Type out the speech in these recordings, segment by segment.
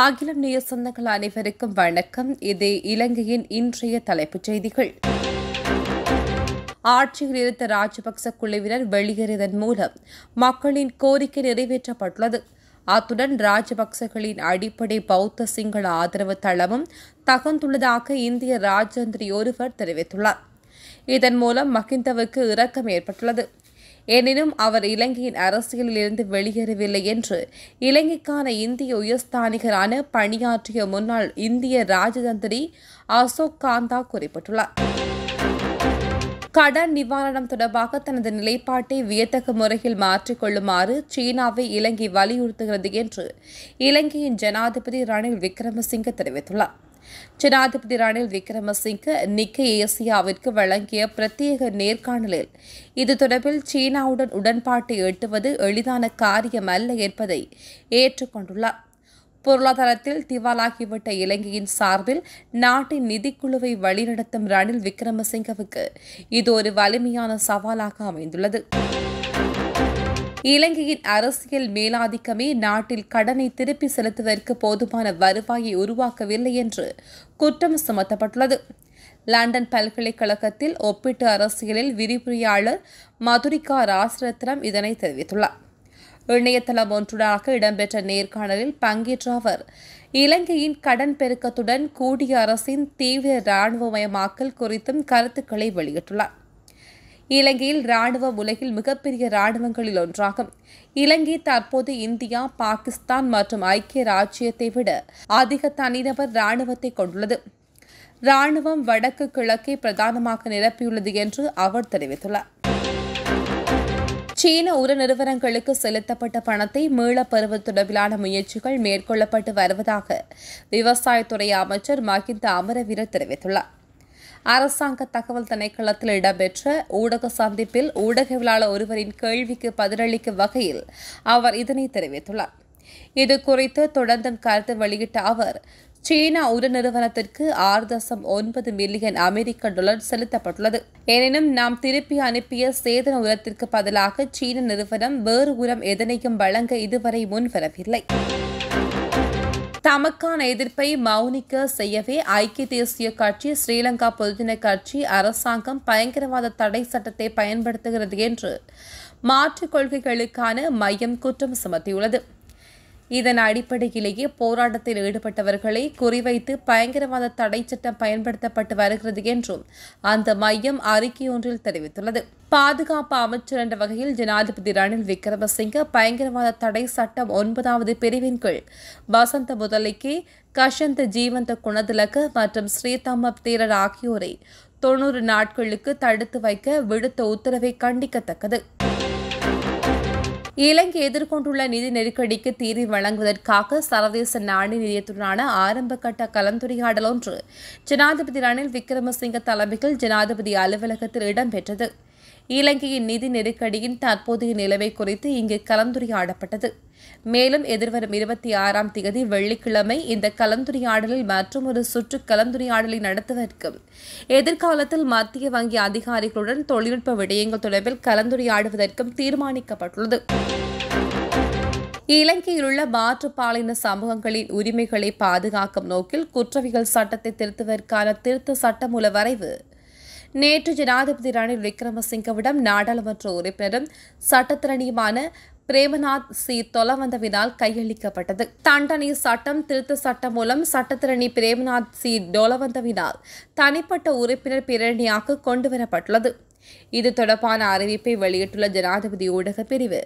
அகிலம் நேய சொந்தங்கள் அனைவருக்கும் வணக்கம். இது இலங்கையின் இன்றைய தலைப்புச் செய்திகள். ஆட்சியில் இருந்த ராஜபக்ச குழுவினர் வெளியேறியதன் மூலம் மக்களின் கோரிக்கை நிறைவேற்றப்பட்டுள்ளது. அத்துடன் ராஜபக்சகளின் அடிப்படை பௌத்த சிங்கள ஆதரவு தளமும் தகர்ந்துள்ளதாக இந்திய ராஜதந்திரி ஒருவர் தெரிவித்துள்ளார். இதன் மூலம் மகிந்தவுக்கு இரக்கம் ஏற்பட்டுள்ளது. எனினும் அவர் இலங்கையின் அரசியலில் இருந்து வெளியேறவில்லை என்று இலங்கைக்கான இந்திய உயர்ஸ்தானிகரான பணியாற்றிய முன்னாள் இந்திய ராஜதந்திரி அசோக் காந்தா குறிப்பிட்டுள்ளார். கடன் நிவாரணம் தொடர்பாக தனது நிலைப்பாட்டை வியத்தக முறையில் மாற்றிக்கொள்ளுமாறு சீனாவை இலங்கை வலியுறுத்துகிறது என்று இலங்கையின் ஜனாதிபதி ரணில் விக்ரமசிங்க தெரிவித்துள்ளார். ஜனாதிபதி ரணில் விக்ரமசிங்க நிக்கை ஏசியாவிற்கு வழங்கிய பிரத்யேக நேர்காணலில் இது தொடர்பில் சீனாவுடன் உடன்பாட்டை எட்டுவது எளிதான காரியம் அல்ல என்பதை ஏற்றுக்கொண்டுள்ளார் பொருளாதாரத்தில் திவாலாகிவிட்ட இலங்கையின் சார்பில் நாட்டின் நிதிக்குழுவை வழிநடத்தும் ரணில் விக்ரமசிங்கவுக்கு இது ஒரு வலிமையான சவாலாக அமைந்துள்ளது. இலங்கையின் அரசியல் மேலாதிக்கமே நாட்டில் கடனை திருப்பி செலுத்துவதற்கு போதுமான வருவாயை உருவாக்கவில்லை என்று குற்றம் சுமத்தப்பட்டுள்ளது. லண்டன் பல்கலைக்கழகத்தில் ஒப்பீட்டு அரசியலில் விரிவுரையாளர் மதுரிகா ராசரத்னம் இதனை தெரிவித்துள்ளார். இணையதளம் ஒன்றுடாக இடம்பெற்ற நேர்காணலில் பங்கேற்ற அவர் இலங்கையின் கடன் பெருக்கத்துடன் கூடிய அரசின் தீவிர ராணுவமயமாக்கல் குறித்தும் கருத்துக்களை வெளியிட்டுள்ளார். இலங்கையில் ராணுவம் உலகில் மிகப்பெரிய ராணுவங்களில் ஒன்றாகும். இலங்கை தற்போது இந்தியா பாகிஸ்தான் மற்றும் ஐக்கிய ராஜ்யத்தை விட அதிக தனிநபர் ராணுவத்தை கொண்டுள்ளது. ராணுவம் வடக்கு கிழக்கை பிரதானமாக நிரப்பியுள்ளது என்று அவர் தெரிவித்துள்ளார். சீன உர நிறுவனங்களுக்கு செலுத்தப்பட்ட பணத்தை மீளப் பெறுவது தொடர்பிலான முயற்சிகள் மேற்கொள்ளப்பட்டு வருவதாக விவசாயத்துறை அமைச்சர் மஹிந்த அமரவீரர் தெரிவித்துள்ளார். அரசாங்க தகவல் திணைக்களத்தில் இடம்பெற்ற ஊடக சந்திப்பில் ஊடகவியலாளர் ஒருவரின் கேள்விக்கு பதிலளிக்கும் வகையில் அவர் இதனை தெரிவித்துள்ளார். இது குறித்து தொடர்ந்தும் கருத்து வெளியிட்ட அவர் சீனா உர நிறுவனத்திற்கு ஆறு தசம் ஒன்பது மில்லியன் அமெரிக்க டாலர் செலுத்தப்பட்டுள்ளது. எனினும் நாம் திருப்பி அனுப்பிய சேதன உரத்திற்கு பதிலாக சீன நிறுவனம் வேறு உரம் எதனையும் வழங்க இதுவரை முன்வரவில்லை. தமக்கான எதிர்ப்பை மௌனிக்க செய்யவே ஐக்கிய தேசிய கட்சி ஸ்ரீலங்கா பொதுஜன கட்சி அரசாங்கம் பயங்கரவாத தடை சட்டத்தை பயன்படுத்துகிறது என்று மாற்றுக் கொள்கைகளுக்கான மையம் குற்றம் சுமத்தியுள்ளது. இதன் அடிப்படையிலேயே போராட்டத்தில் ஈடுபட்டவர்களை குறிவைத்து பயங்கரவாத தடை சட்டம் பயன்படுத்தப்பட்டு வருகிறது என்றும் அந்த மையம் அறிக்கை ஒன்றில் தெரிவித்துள்ளது. பாதுகாப்பு அமைச்சர் என்ற வகையில் ஜனாதிபதி ரணில் விக்ரமசிங்க பயங்கரவாத தடை சட்டம் ஒன்பதாவது பிரிவின் கீழ். வசந்த முதலிக்கே கஷந்த ஜீவந்த குணதிலக மற்றும் ஸ்ரீதம்ம தேரர் ஆகியோரை தொன்னூறு நாட்களுக்கு தடுத்து வைக்க விடுத்த உத்தரவை கண்டிக்கத்தக்கது. இலங்கை எதிர்கொண்டுள்ள நிதி நெருக்கடிக்கு தீர்வு வழங்குவதற்காக சர்வதேச நாணய நிதியத்துடனான ஆரம்ப கட்ட கலந்துரையாடல் ஒன்று ஜனாதிபதி ரணில் விக்ரமசிங்க தலைமையில் ஜனாதிபதி அலுவலகத்தில் இடம்பெற்றது. இலங்கையின் நிதி நெருக்கடியின் தற்போதைய நிலைமை குறித்து இங்கு கலந்துரையாடப்பட்டது. மேலும் எதிர்வரும் இருபத்தி ஆறாம் தேதி வெள்ளிக்கிழமை இந்த கலந்துரையாடலில் மற்றொரு சுற்று கலந்துரையாடலை நடத்துவதற்கும் எதிர்காலத்தில் மத்திய வங்கி அதிகாரிகளுடன் தொழில்நுட்ப விடயங்கள் தொடர்பில் கலந்துரையாடுவதற்கும் தீர்மானிக்கப்பட்டுள்ளது. இலங்கையில் உள்ள மாற்றுப்பாலின சமூகங்களின் உரிமைகளை பாதுகாக்கும் நோக்கில் குற்றவியல் சட்டத்தை திருத்துவதற்கான திருத்த சட்டமூல வரைவு நேற்று ஜனாதிபதி ரணில் விக்ரமசிங்கவிடம் நாடாளுமன்ற உறுப்பினரும் சட்டத்திறனியுமான பிரேமநாத் சி தொலவந்தவினால் கையளிக்கப்பட்டது. தண்டனை சட்டம் திருத்த சட்டம் மூலம் சட்டத்திரணி பிரேமநாத் சி டொலவந்தவினால் தனிப்பட்ட உறுப்பினர் பிரணியாக கொண்டுவரப்பட்டுள்ளது. இது தொடர்பான அறிவிப்பை வெளியிட்டுள்ள ஜனாதிபதி ஊடக பிரிவு.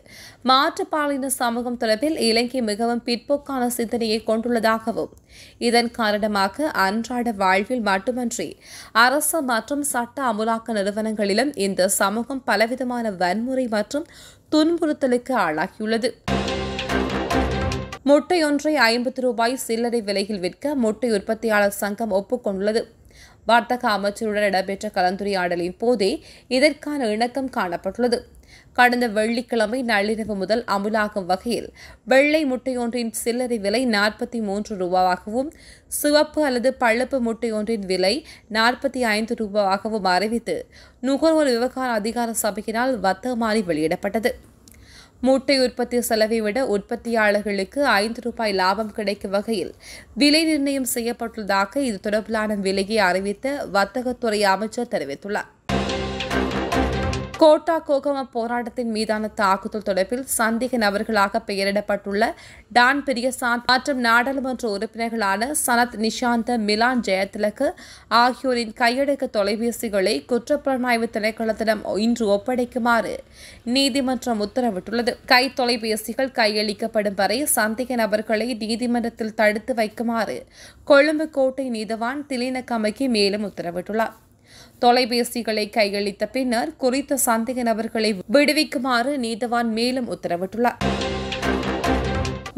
மாற்றுப்பாலின சமூகம் தொடர்பில் இலங்கை மிகவும் பிற்போக்கான சிந்தனையை கொண்டுள்ளதாகவும் இதன் காரணமாக அன்றாட வாழ்வில் மட்டுமன்றி அரசு மற்றும் சட்ட அமுலாக்க நிறுவனங்களிலும் இந்த சமூகம் பலவிதமான வன்முறை மற்றும் துன்புறுத்தலுக்கு ஆளாகியுள்ளது. முட்டையொன்றை ஐம்பது ரூபாய் சில்லறை விலையில் விற்க முட்டை உற்பத்தியாளர் சங்கம் ஒப்புக்கொண்டுள்ளது. வர்த்தக அமைச்சருடன் இடம்பெற்ற கலந்துரையாடலின் போதே இதற்கான இணக்கம் காணப்பட்டுள்ளது. கடந்த வெள்ளிக்கிழமை நள்ளிரவு முதல் அமுலாகும் வகையில் வெள்ளை முட்டையொன்றின் சில்லறை விலை நாற்பத்தி மூன்று ரூபாவாகவும் சிவப்பு அல்லது பழுப்பு முட்டையொன்றின் விலை நாற்பத்தி ஐந்து ரூபாவாகவும் அறிவித்து நுகர்வோர் விவகார அதிகார சபையினால் வர்த்தகமானி வெளியிடப்பட்டது. மூட்டை உற்பத்தி செலவை விட உற்பத்தியாளர்களுக்கு ஐந்து ரூபாய் லாபம் கிடைக்கும் வகையில் விலை நிர்ணயம் செய்யப்பட்டுள்ளதாக இது தொடர்பிலான விலையை அறிவித்த வர்த்தகத்துறை அமைச்சர் தெரிவித்துள்ளார். கோட்டா கோகம போராட்டத்தின் மீதான தாக்குதல் தொடர்பில் சந்தேக நபர்களாக பெயரிடப்பட்டுள்ள டான் பிரியசாந்த் மற்றும் நாடாளுமன்ற உறுப்பினர்களான சனத் நிஷாந்த மிலான் ஜெயதிலக்கு ஆகியோரின் கையடக்க தொலைபேசிகளை குற்றப்புலனாய்வு திணைக்களத்திடம் இன்று ஒப்படைக்குமாறு நீதிமன்றம் உத்தரவிட்டுள்ளது. கை தொலைபேசிகள் கையளிக்கப்படும் வரை சந்தேக நபர்களை நீதிமன்றத்தில் தடுத்து வைக்குமாறு கொழும்பு கோட்டை நீதவான் திலினக்கமைக்கு மேலும் உத்தரவிட்டுள்ளார். தொலைபேசிகளை கையளித்த பின்னர் குறித்த சந்தேக நபர்களை விடுவிக்குமாறு நீதவான் மேலும் உத்தரவிட்டுள்ளார்.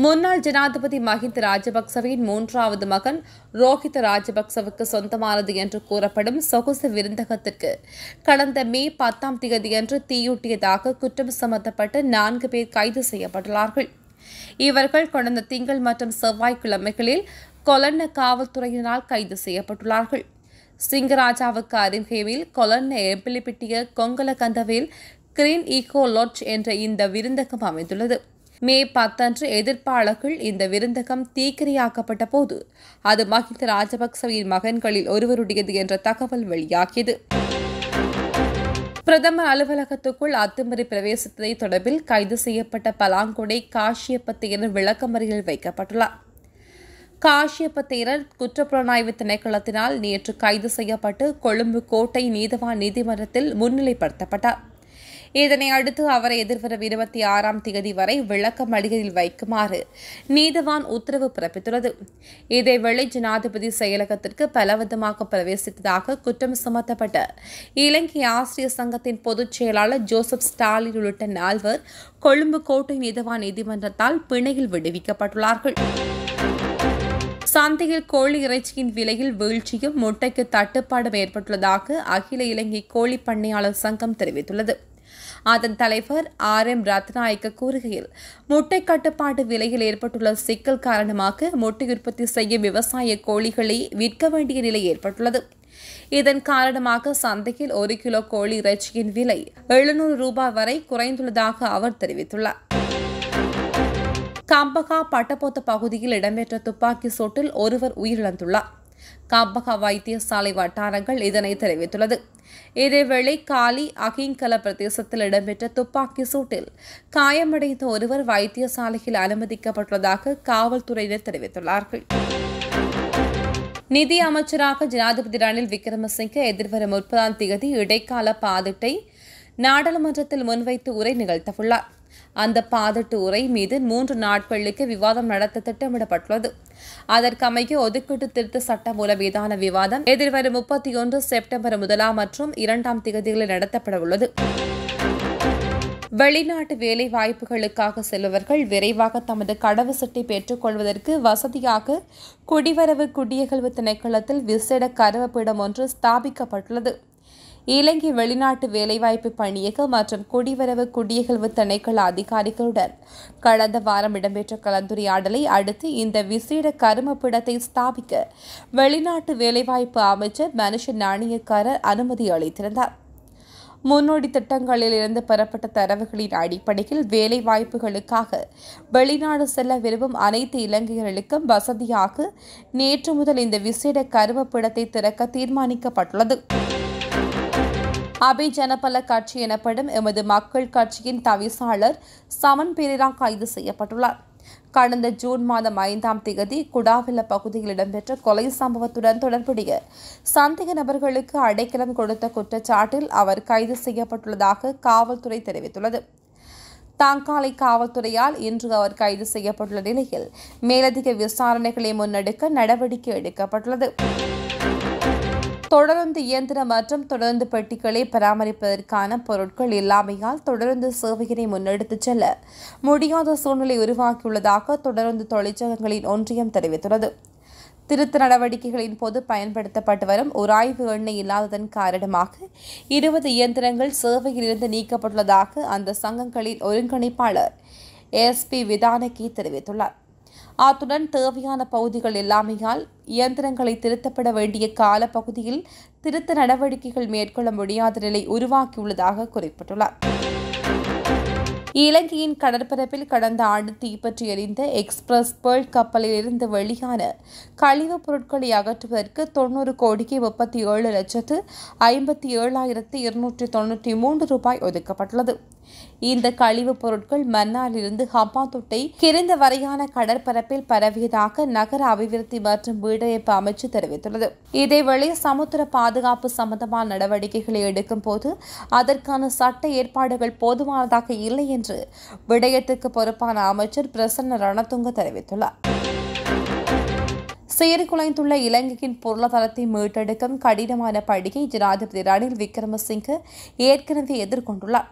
முன்னாள் ஜனாதிபதி மஹிந்த ராஜபக்சவின் மூன்றாவது மகன் ரோஹித ராஜபக்சவுக்கு சொந்தமானது என்று கூறப்படும் சொகுசு விருந்தகத்திற்கு கடந்த மே பத்தாம் தேதியன்று தீயூட்டியதாக குற்றம் சுமத்தப்பட்டு நான்கு பேர் கைது செய்யப்பட்டுள்ளார்கள். இவர்கள் கடந்த திங்கள் மற்றும் செவ்வாய்க்கிழமைகளில் கொலன்ன காவல்துறையினால் கைது செய்யப்பட்டுள்ளார்கள். சிங்கராஜாவுக்கு அருகேவில் கொலன்ன எப்பிலிப்பிட்டிய கொங்கலகந்தவில் கிரீன் ஈகோ லாட்ஜ் என்ற இந்த விருந்தகம் அமைந்துள்ளது. மே பத்தன்று எதிர்ப்பாளர்கள் இந்த விருந்தகம் தீக்கிரையாக்கப்பட்ட போது அது மஹிந்த ராஜபக்சவின் மகன்களில் ஒருவருடையது என்ற தகவல் வெளியாகியது. பிரதமர் அலுவலகத்துக்குள் அத்துமீறி பிரவேசித்ததை தொடர்பில் கைது செய்யப்பட்ட பலாங்குடை காஷியப்பத்தையர் விளக்கமறியல் வைக்கப்பட்டுள்ளார். காஷியப்பத்தேரர் குற்றப்புலனாய்வு திணைக்களத்தினால் நேற்று கைது செய்யப்பட்டு கொழும்பு கோட்டை நீதவான் நீதிமன்றத்தில் முன்னிலைப்படுத்தப்பட்டார். இதனை அடுத்து அவரை எதிர்வரும் இருபத்தி ஆறாம் தேதி வரை விளக்க மடிகையில் வைக்குமாறு நீதவான் உத்தரவு பிறப்பித்துள்ளது. இதேவேளை ஜனாதிபதி செயலகத்திற்கு பலவிதமாக பிரவேசித்ததாக குற்றம் சுமத்தப்பட்ட இலங்கை ஆசிரியர் சங்கத்தின் பொதுச் செயலாளர் ஜோசப் ஸ்டாலின் உள்ளிட்ட நால்வர் கொழும்பு கோட்டை நீதவான் நீதிமன்றத்தால் பிணையில் விடுவிக்கப்பட்டுள்ளார்கள். சந்தையில் கோழி இறைச்சியின் விலையில் வீழ்ச்சியும் முட்டைக்கு தட்டுப்பாடும் ஏற்பட்டுள்ளதாக அகில இலங்கை கோழி பண்ணையாளர் சங்கம் தெரிவித்துள்ளது. அதன் தலைவர் ஆர் எம் ரத்நாயக்க கூறுகையில் முட்டை கட்டுப்பாட்டு விலையில் ஏற்பட்டுள்ள சிக்கல் காரணமாக முட்டை உற்பத்தி செய்யும் விவசாய கோழிகளை விற்க வேண்டிய நிலை ஏற்பட்டுள்ளது. இதன் காரணமாக சந்தையில் ஒரு கிலோ கோழி இறைச்சியின் விலை எழுநூறு ரூபாய் வரை குறைந்துள்ளதாக அவர் தெரிவித்துள்ளார். கம்பகா பட்டபோத்த பகுதியில் இடம்பெற்ற துப்பாக்கி சூட்டில் ஒருவர் உயிரிழந்துள்ளார் கம்பகா வைத்தியசாலை வட்டாரங்கள் இதனை தெரிவித்துள்ளது இதேவேளை காலி அகிங்கல பிரதேசத்தில் இடம்பெற்ற துப்பாக்கி சூட்டில் காயமடைந்த ஒருவர் வைத்தியசாலையில் அனுமதிக்கப்பட்டுள்ளதாக காவல்துறையினர் தெரிவித்துள்ளார்கள் நிதி அமைச்சராக ஜனாதிபதி ரணில் விக்ரமசிங்கே எதிர்வரும் முப்பதாம் தேதி இடைக்கால பாதிட்டை நாடாளுமன்றத்தில் முன்வைத்து உரை நிகழ்த்தவுள்ளார் அந்த பாதட்டு உரை மீது மூன்று நாட்களுக்கு விவாதம் நடத்த திட்டமிடப்பட்டுள்ளது. அதற்கமைய ஒதுக்கீட்டு திருத்த சட்டம் மூலம் மீதான விவாதம் எதிர்வரும் முப்பத்தி ஒன்று செப்டம்பர் முதலாம் மற்றும் இரண்டாம் தேதிகளில் நடத்தப்பட உள்ளது வெளிநாட்டு வேலை வாய்ப்புகளுக்காக செல்பவர்கள் விரைவாக தமது கடவு சட்டை பெற்றுக்கொள்வதற்கு வசதியாக குடிவரவு குடியகல்வு திணைக்களத்தில் விசேட கருவப்பீடம் ஒன்று ஸ்தாபிக்கப்பட்டுள்ளது. இலங்கை வெளிநாட்டு வேலைவாய்ப்பு பணியகம் மற்றும் குடிவரவு குடியகல்வு திணைக்கள அதிகாரிகளுடன் கடந்த வாரம் இடம்பெற்ற கலந்துரையாடலை அடுத்து இந்த விசேட கருமப்பிடத்தை ஸ்தாபிக்க வெளிநாட்டு வேலைவாய்ப்பு அமைச்சர் மனுஷ நாணயக்காரர் அனுமதி அளித்திருந்தார். முன்னோடி திட்டங்களில் இருந்து பெறப்பட்ட தரவுகளின் அடிப்படையில் வேலை வாய்ப்புகளுக்காக வெளிநாடு செல்ல விரும்பும் அனைத்து இலங்கையர்களுக்கும் வசதியாக நேற்று முதல் இந்த விசேட கருவப்பிடத்தை திறக்க தீர்மானிக்கப்பட்டுள்ளது. அபி ஜனபல கட்சி எனப்படும் எமது மக்கள் கட்சியின் தவிசாளர் சமன் பெரிரா கைது செய்யப்பட்டுள்ளார். கடந்த ஜூன் மாதம் ஐந்தாம் தேதி குடாவில பகுதியில் இடம்பெற்ற கொலை சம்பவத்துடன் தொடர்புடைய சந்தேக நபர்களுக்கு அடைக்கலம் கொடுத்த குற்றச்சாட்டில் அவர் கைது செய்யப்பட்டுள்ளதாக காவல்துறை தெரிவித்துள்ளது. தாங்காலை காவல்துறையால் இன்று அவர் கைது செய்யப்பட்டுள்ள நிலையில் மேலதிக விசாரணைகளை முன்னெடுக்க நடவடிக்கை எடுக்கப்பட்டுள்ளது. தொடர்ந்து இயந்திரம் மற்றும் தொடர்ந்து பெட்டிகளை பராமரிப்பதற்கான பொருட்கள் இல்லாமையால் தொடர்ந்து சேவையினை முன்னெடுத்துச் செல்ல முடியாத சூழ்நிலை உருவாக்கியுள்ளதாக தொடர்ந்து தொழிற்சங்கங்களின் ஒன்றியம் தெரிவித்துள்ளது. திருத்த நடவடிக்கைகளின் போது பயன்படுத்தப்பட்டு வரும் உராய்வு எண்ணெய் இல்லாததன் காரணமாக இருபது இயந்திரங்கள் சேவையிலிருந்து நீக்கப்பட்டுள்ளதாக அந்த சங்கங்களின் ஒருங்கிணைப்பாளர் எஸ்பி விதானகி தெரிவித்துள்ளார். அத்துடன் தேவையான பகுதிகள் இல்லாமையால் இயந்திரங்களை திருத்தப்பட வேண்டிய காலப்பகுதியில் திருத்த நடவடிக்கைகள் மேற்கொள்ள முடியாத நிலை உருவாக்கியுள்ளதாக குறிப்பிட்டுள்ளார். இலங்கையின் கடற்பரப்பில் கடந்த ஆண்டு தீப்பற்றி எரிந்த எக்ஸ்பிரஸ் பேர்ல் கப்பலில் இருந்து வெளியான கழிவுப் பொருட்களை அகற்றுவதற்கு தொண்ணூறு கோடிக்கு முப்பத்தி ஏழு லட்சத்து ஐம்பத்தி ஏழாயிரத்து இருநூற்றி தொன்னூற்றி மூன்று ரூபாய் ஒதுக்கப்பட்டுள்ளது. இந்த கழிவுப் பொருட்கள் மன்னாரிலிருந்து ஹம்பாந்தோட்டை கிரிந்த வரையான கடற்பரப்பில் பரவியதாக நகர அபிவிருத்தி மற்றும் வீடமைப்பு அமைச்சு தெரிவித்துள்ளது. இதேவேளை சமுத்திர பாதுகாப்பு சம்பந்தமான நடவடிக்கைகளை எடுக்கும் போது அதற்கான சட்ட ஏற்பாடுகள் போதுமானதாக இல்லை என்று விடயத்துக்கு பொறுப்பான அமைச்சர் பிரசன்ன ரணதுங்க தெரிவித்துள்ளார். சீர்குலைந்துள்ள இலங்கையின் பொருளாதாரத்தை மீட்டெடுக்கும் கடினமான பணியை ஜனாதிபதி ரணில் விக்ரமசிங்கே ஏற்கனவே எதிர்கொண்டுள்ளார்.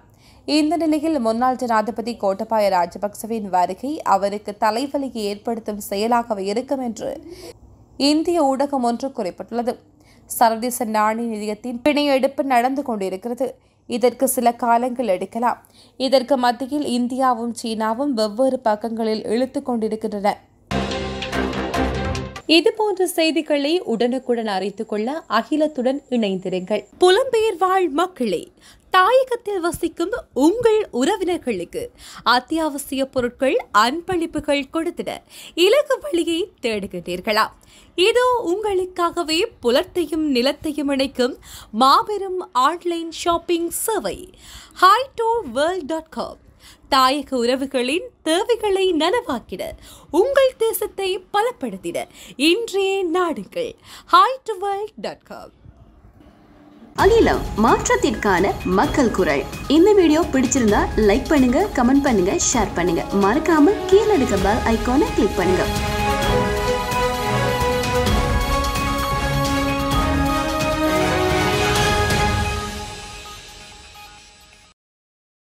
இந்த நிலையில் முன்னாள் ஜனாதிபதி கோட்டபாய ராஜபக்சவின் வருகை அவருக்கு தலைவலியை ஏற்படுத்தும் செயலாகவே இருக்கும் என்று இந்திய ஊடகம் ஒன்று குறிப்பிட்டுள்ளது. சர்வதேச நாணய நிதியத்தின் பிணையெடுப்பு நடந்து கொண்டிருக்கிறது. இதற்கு சில காலங்கள் எடுக்கலாம். இதற்கு மத்தியில் இந்தியாவும் சீனாவும் வெவ்வேறு பக்கங்களில் இழுத்து கொண்டிருக்கின்றன. இதுபோன்ற செய்திகளை உடனுக்குடன் அறிந்து கொள்ள அகிலத்துடன் இணைந்திருங்கள். புலம்பெயர் வாழ் மக்களே தாயகத்தில் வசிக்கும் உங்கள் உறவினர்களுக்கு அத்தியாவசிய பொருட்கள் அன்பளிப்புகள் கொடுத்திட இலகு வழியை தேடுகின்றீர்களா? இதோ உங்களுக்காகவே புலத்தையும் நிலத்தையும் இணைக்கும் மாபெரும் ஆன்லைன் ஷாப்பிங் சேவை ஹைடோ வேர்ல்ட் டாட் காம் தாயக உறவுகளின் தேவைகளை நனவாக்கிட உங்கள் தேசத்தை பலப்படுத்திட இன்றைய டு வேர்ல்ட் டாட் காம் அகிலம் மாற்றத்திற்கான மக்கள் குரல். இந்த வீடியோ பிடிச்சிருந்தா லைக் பண்ணுங்க கமெண்ட் பண்ணுங்க ஷேர் பண்ணுங்க. மறக்காம கீழே இருக்க பெல் ஐகானை கிளிக் பண்ணுங்க.